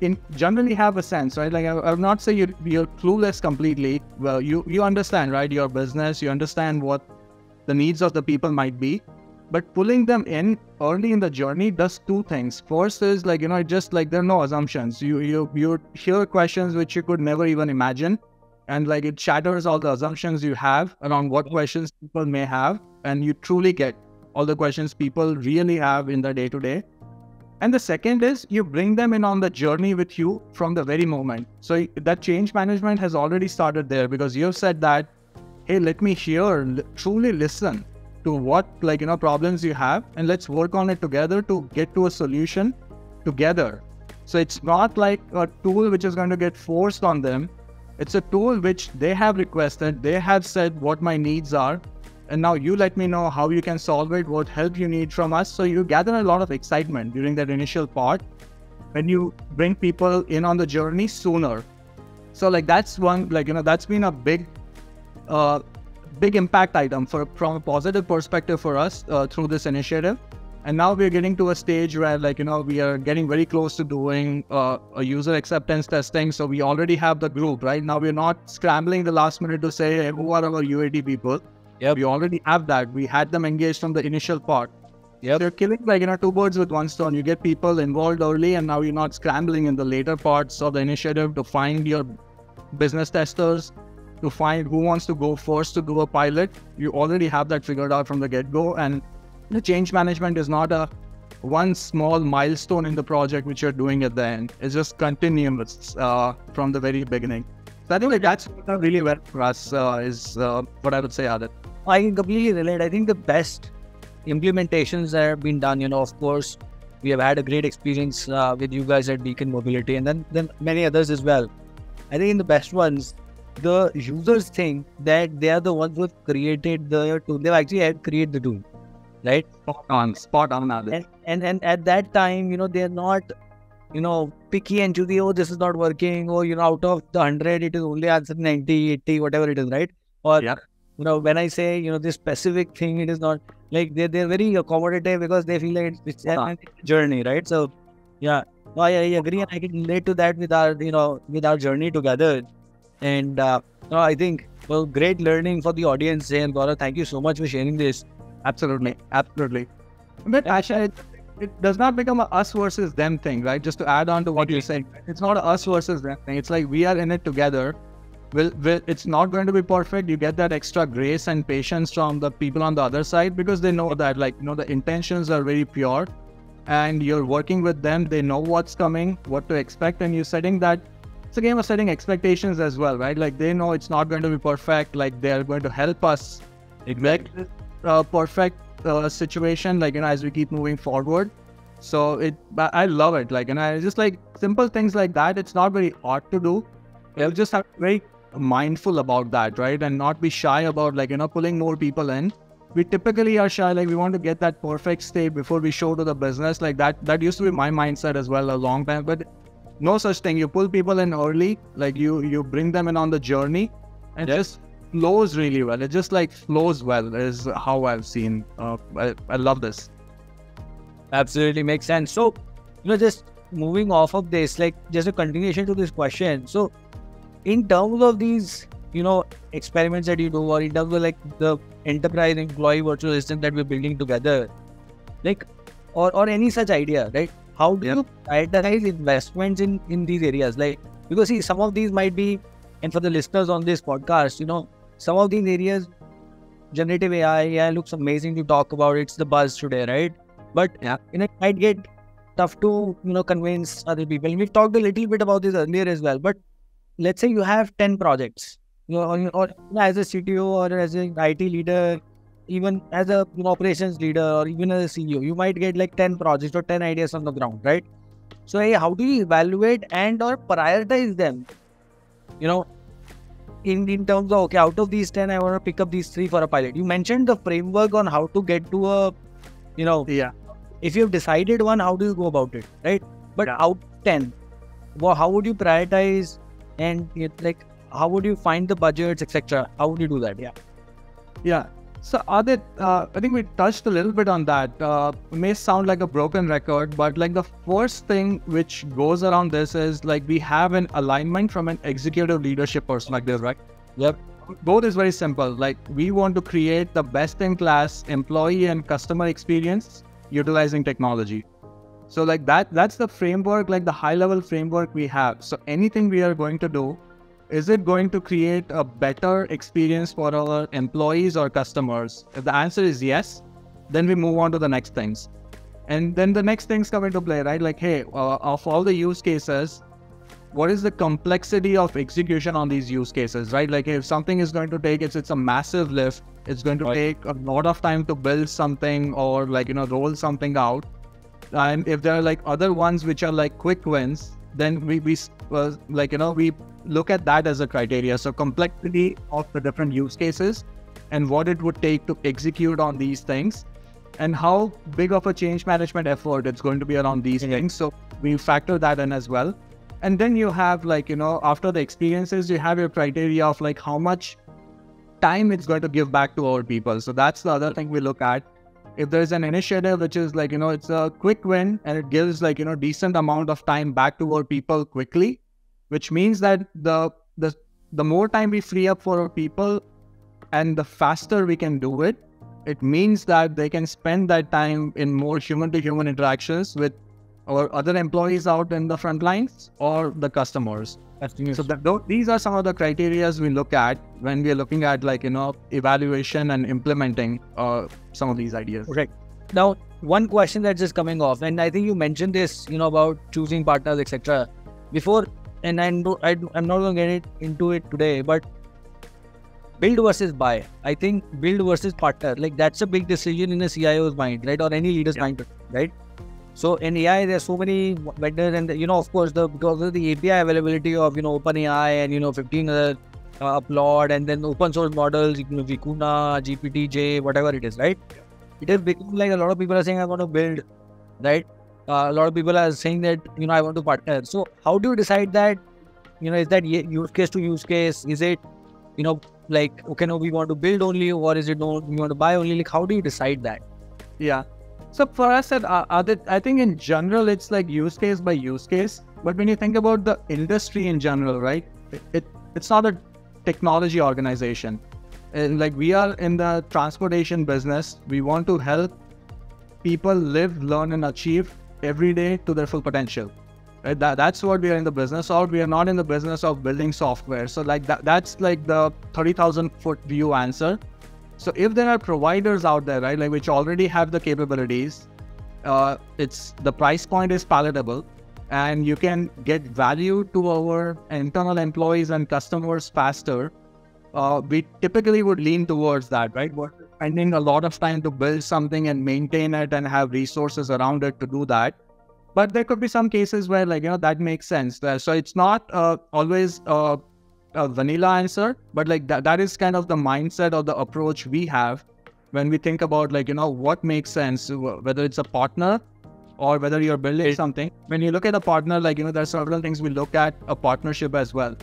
in generally have a sense, right? Like I, I not say you're, you're clueless completely. Well, you you understand, right? Your business, you understand what the needs of the people might be, but pulling them in early in the journey does two things. First is like you know, just like there are no assumptions. You you you hear questions which you could never even imagine, and like it shatters all the assumptions you have around what questions people may have, and you truly get all the questions people really have in the day to day and the second is you bring them in on the journey with you from the very moment. So that change management has already started there because you've said that, hey, let me hear, truly listen to what like you know problems you have and let's work on it together to get to a solution together so it's not like a tool which is going to get forced on them it's a tool which they have requested they have said what my needs are and now you let me know how you can solve it what help you need from us so you gather a lot of excitement during that initial part when you bring people in on the journey sooner so like that's one like you know that's been a big uh, big impact item for from a positive perspective for us uh, through this initiative. And now we're getting to a stage where like you know we are getting very close to doing uh, a user acceptance testing. So we already have the group right now. We're not scrambling the last minute to say hey, who are our UAT people. Yeah, We already have that. We had them engaged from the initial part. Yeah, They're killing like you know two birds with one stone. You get people involved early, and now you're not scrambling in the later parts of the initiative to find your business testers, to find who wants to go first to do a pilot. You already have that figured out from the get-go, and the change management is not a one small milestone in the project which you're doing at the end. It's just continuous uh, from the very beginning. So I think like that's what really well for us uh, is uh, what I would say, Adit. I can completely relate. I think the best implementations that have been done, you know, of course, we have had a great experience uh, with you guys at Beacon Mobility and then, then many others as well. I think in the best ones, the users think that they are the ones who have created the tool. They've actually had create the tool, right? Spot on, spot on, Adit. And, and and at that time, you know, they're not, you know, picky and choosy. Oh, this is not working. Or you know, out of the hundred, it is only answering 90, 80, whatever it is, right? Or Yeah. you know, when I say you know this specific thing, it is not like they're they're very accommodative because they feel like it's, it's Ah. a journey, right? So yeah, no, I, I agree, and I can relate to that with our you know with our journey together. And uh, no, I think well, great learning for the audience here, Gaurav. Thank you so much for sharing this. Absolutely, absolutely. But Asha, it, does not become a us versus them thing, right? Just to add on to what you're saying, it's not a us versus them thing. It's like we are in it together. Will, will it's not going to be perfect. You get that extra grace and patience from the people on the other side because they know that, like, you know, the intentions are very pure, and you're working with them. They know what's coming, what to expect, and you're setting that. It's a game of setting expectations as well, right? Like they know it's not going to be perfect. Like they're going to help us make this uh, perfect uh, situation like you know as we keep moving forward. So it i love it like and i just like simple things like that it's not very hard to do. You just have to be very mindful about that right? And not be shy about like you know pulling more people in. We typically are shy like we want to get that perfect state before we show to the business like that that used to be my mindset as well a long time but no such thing. You pull people in early like you you bring them in on the journey and Yep. just flows really well. It just like flows well is how I've seen. Uh, I, I love this. Absolutely makes sense. So, you know, just moving off of this, like just a continuation to this question. So, in terms of these, you know, experiments that you do, or in terms of like the enterprise employee virtual assistant that we're building together, like, or or any such idea, right? How do Yep. you prioritize investments in in these areas? Like, because see, some of these might be, and for the listeners on this podcast, you know, some of these areas, generative AI, AI looks amazing to talk about. It's the buzz today, right? But Yeah. you know, it might get tough to you know convince other people. And we've talked a little bit about this earlier as well. But let's say you have ten projects, you know, or, or you know, as a CTO or as an IT leader, even as a you know, operations leader or even as a CEO, you might get like ten projects or ten ideas on the ground, right? So hey, how do you evaluate and or prioritize them? You know, in in terms of okay, out of these ten, I want to pick up these three for a pilot. You mentioned the framework on how to get to a, you know, Yeah. if you've decided one, how do you go about it, right? But Yeah. out ten, well, how would you prioritize and like how would you find the budgets, etc. How would you do that? Yeah. Yeah. So Adit, uh, I think we touched a little bit on that. Uh, it may sound like a broken record, but like the first thing which goes around this is like we have an alignment from an executive leadership perspective, right? Yep. Both is very simple. Like we want to create the best in class employee and customer experience utilizing technology. So like that, that's the framework, like the high level framework we have. So anything we are going to do, is it going to create a better experience for our employees or customers? If the answer is yes, then we move on to the next things. And then the next things come into play, right? Like, hey, uh, of all the use cases, what is the complexity of execution on these use cases, right? Like if something is going to take it's it's a massive lift, it's going to Right. take a lot of time to build something or like you know roll something out. And if there are like other ones which are like quick wins, then we we uh, like you know we look at that as a criteria. So complexity of the different use cases and what it would take to execute on these things and how big of a change management effort it's going to be around these things. So we factor that in as well. And then you have like, you know, after the experiences, you have your criteria of like how much time it's going to give back to our people. So that's the other thing we look at. If there's an initiative which is like, you know, it's a quick win and it gives like, you know, decent amount of time back to our people quickly, which means that the the the more time we free up for our people and the faster we can do it, it means that they can spend that time in more human to human interactions with our other employees out in the front lines or the customers. So that, these are some of the criterias we look at when we are looking at like you know evaluation and implementing uh, some of these ideas. Correct. Now, one question that's just coming off, and I think you mentioned this, you know, about choosing partners, etc. Before, and I know I, I'm not going to get it into it today, but build versus buy. I think build versus partner, like that's a big decision in a CIO's mind, right, or any leader's mind, right? So in AI, there's so many vendors, and you know, of course, the because of the API availability of you know OpenAI and you know 15 other uh, Applaud and then open source models, you know, Vicuna, GPTJ, whatever it is, right? It has become like a lot of people are saying I want to build, right? Uh, a lot of people are saying that you know I want to partner. So how do you decide that? You know, is that use case to use case? Is it, you know, like okay, no, we want to build only, or is it no, we want to buy only? Like how do you decide that? Yeah. So for us at uh, Adit, I think in general it's like use case by use case. But when you think about the industry in general, right? It, it it's not a technology organization. And like we are in the transportation business, we want to help people live, learn, and achieve every day to their full potential. Right? That, that's what we are in the business of. We are not in the business of building software. So like that, that's like the 30,000 foot view answer. So if there are providers out there, right, like which already have the capabilities, uh, it's the price point is palatable, and you can get value to our internal employees and customers faster. Uh, we typically would lean towards that, right? We're spending a lot of time to build something and maintain it and have resources around it to do that. But there could be some cases where, like, you know, that makes sense. So it's not uh, always uh, a vanilla answer, but like that, that is kind of the mindset or the approach we have when we think about, like, you know, what makes sense, whether it's a partner or whether you're building something. When you look at a partner, like, you know, there's several things we look at a partnership as well.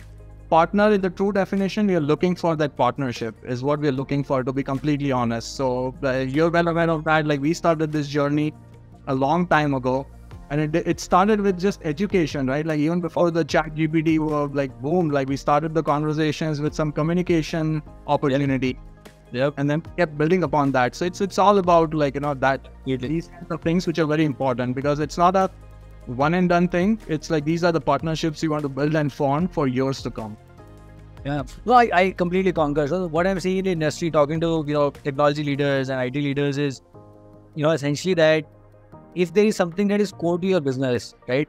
Partner, in the true definition, we are looking for that partnership, is what we're looking for, to be completely honest. So, uh, you're well aware of that. Like, we started this journey a long time ago. And it, it started with just education, right? Like even before the chat GPT were like boom, like we started the conversations with some communication opportunity Yep. and then kept building upon that. So it's it's all about like, you know, that these kinds of things which are very important because it's not a one and done thing. It's like these are the partnerships you want to build and form for years to come. Yeah. No, I, I completely concur. So what I'm seeing in the industry, talking to you know technology leaders and IT leaders is, you know, essentially that if there is something that is core to your business, right?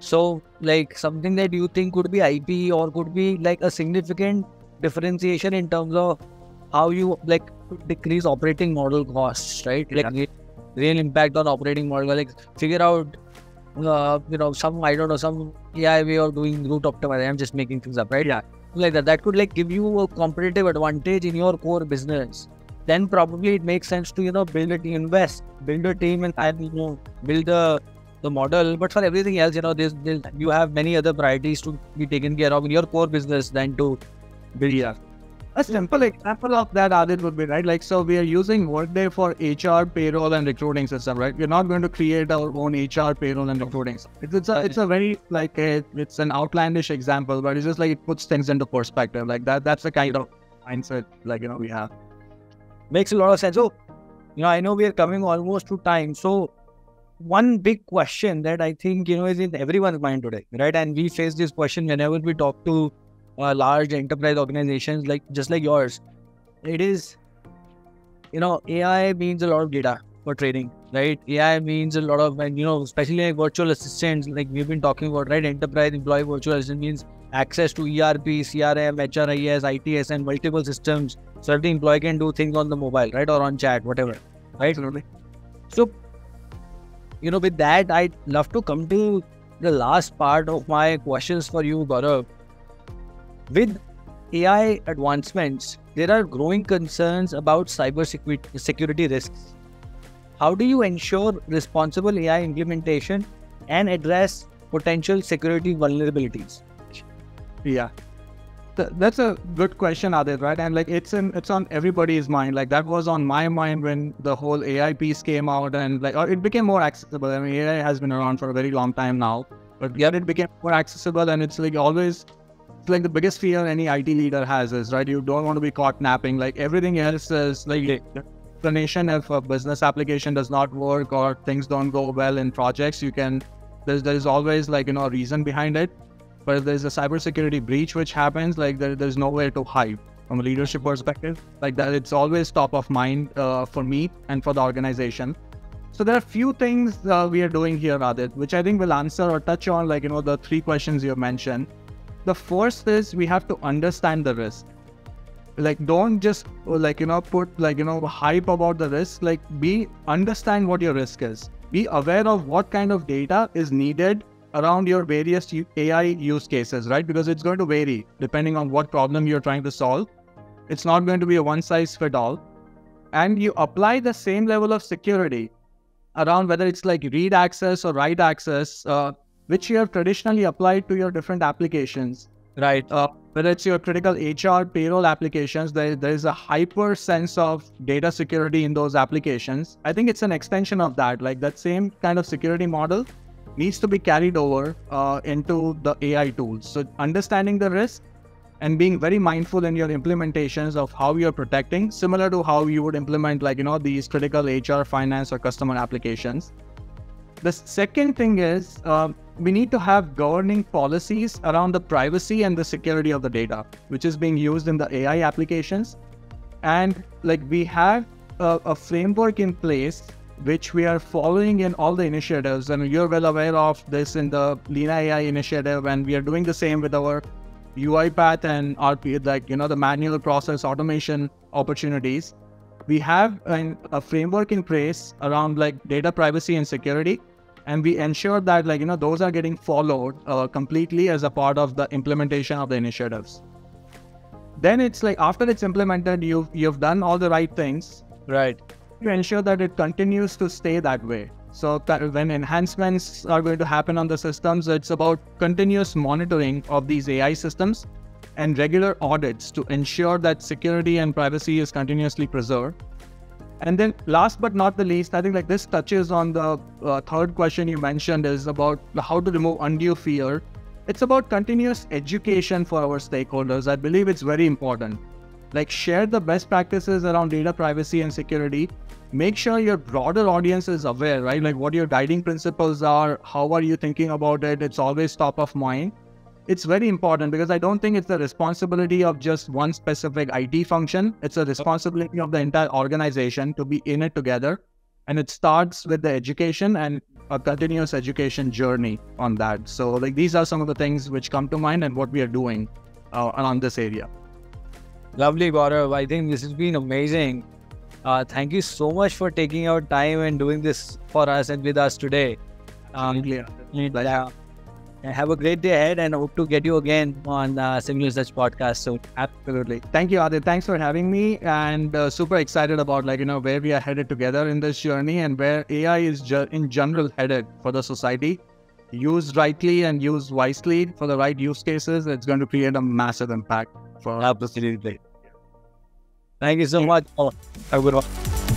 So like something that you think could be IP or could be like a significant differentiation in terms of how you like decrease operating model costs, right? Like re- real impact on operating model, like figure out uh, you know, some I don't know, some AI way of doing route optimization. I'm just making things up, right? Yeah. Like that. That could like give you a competitive advantage in your core business. Then probably it makes sense to, you know, build a team, invest, build a team and, and you know, build the the model. But for everything else, you know, there's, there's you have many other priorities to be taken care of in your core business than to build Yeah. A simple example of that, Adit, would be right. Like, so we are using Workday for HR, payroll, and recruiting system, right? We're not going to create our own HR, payroll, and recruiting. system. It's, it's a it's a very like a, it's an outlandish example, but it's just like it puts things into perspective. Like that, that's the kind of mindset like you know we have. Makes a lot of sense. So, you know, I know we are coming almost to time. So, one big question that I think you know is in everyone's mind today, right? And we face this question whenever we talk to uh, large enterprise organizations like just like yours. It is, you know, AI means a lot of data for trading, right? AI means a lot of, and you know, especially like virtual assistants, like we've been talking about, right? Enterprise employee virtual assistant means access to ERP, CRM, HRIS, ITS, and multiple systems. So the employee can do things on the mobile, right, or on chat, whatever, right? Absolutely. So, you know, with that, I'd love to come to the last part of my questions for you, Gaurav. With AI advancements, there are growing concerns about cyber security risks. How do you ensure responsible AI implementation and address potential security vulnerabilities? Yeah, that's a good question, Adit. Right, and like it's in it's on everybody's mind. Like that was on my mind when the whole AI piece came out, and like it became more accessible. I mean, AI has been around for a very long time now, but yet it became more accessible, and it's like always it's like the biggest fear any IT leader has is right. You don't want to be caught napping. Like everything else is like explanation if a business application does not work or things don't go well in projects. You can there's there is always like you know a reason behind it but if there's a cybersecurity breach which happens, like there, there's nowhere to hide from a leadership perspective. Like that, it's always top of mind uh, for me and for the organization. So there are a few things uh, we are doing here, Adit, which I think will answer or touch on, like you know, the three questions you have mentioned. The first is we have to understand the risk. Like don't just like you know put like you know hype about the risk. Like be understand what your risk is. Be aware of what kind of data is needed around your various AI use cases, right? Because it's going to vary depending on what problem you're trying to solve. It's not going to be a one size fit all. And you apply the same level of security around whether it's like read access or write access, uh, which you have traditionally applied to your different applications. Right. Uh, whether it's your critical HR payroll applications, there, there is a hyper sense of data security in those applications. I think it's an extension of that, like that same kind of security model needs to be carried over uh, into the AI tools. So understanding the risk and being very mindful in your implementations of how you're protecting, similar to how you would implement like, you know, these critical HR, finance or customer applications. The second thing is uh, we need to have governing policies around the privacy and the security of the data, which is being used in the AI applications. And like we have a, a framework in place which we are following in all the initiatives. And you're well aware of this in the Leena AI initiative, and we are doing the same with our UiPath and RP, like, you know, the manual process automation opportunities. We have an, a framework in place around like data privacy and security. And we ensure that like, you know, those are getting followed uh, completely as a part of the implementation of the initiatives. Then it's like after it's implemented, you've you've done all the right things. Right to ensure that it continues to stay that way. So that when enhancements are going to happen on the systems, it's about continuous monitoring of these AI systems and regular audits to ensure that security and privacy is continuously preserved. And then last but not the least, I think like this touches on the uh, third question you mentioned is about how to remove undue fear. It's about continuous education for our stakeholders. I believe it's very important. Like share the best practices around data privacy and security make sure your broader audience is aware, right? Like what your guiding principles are, how are you thinking about it? It's always top of mind. It's very important because I don't think it's the responsibility of just one specific IT function. It's a responsibility of the entire organization to be in it together. And it starts with the education and a continuous education journey on that. So, like, these are some of the things which come to mind and what we are doing uh, around this area. Lovely, Gaurav. I think this has been amazing. Uh, thank you so much for taking your time and doing this for us and with us today. Um, yeah. Have a great day ahead and hope to get you again on uh, Similar Such podcast soon. Absolutely. Thank you, Adit. Thanks for having me and uh, super excited about like, you know, where we are headed together in this journey and where AI is in general headed for the society. Used rightly and used wisely for the right use cases, it's going to create a massive impact for Absolutely. Thank you so much. Have a good one.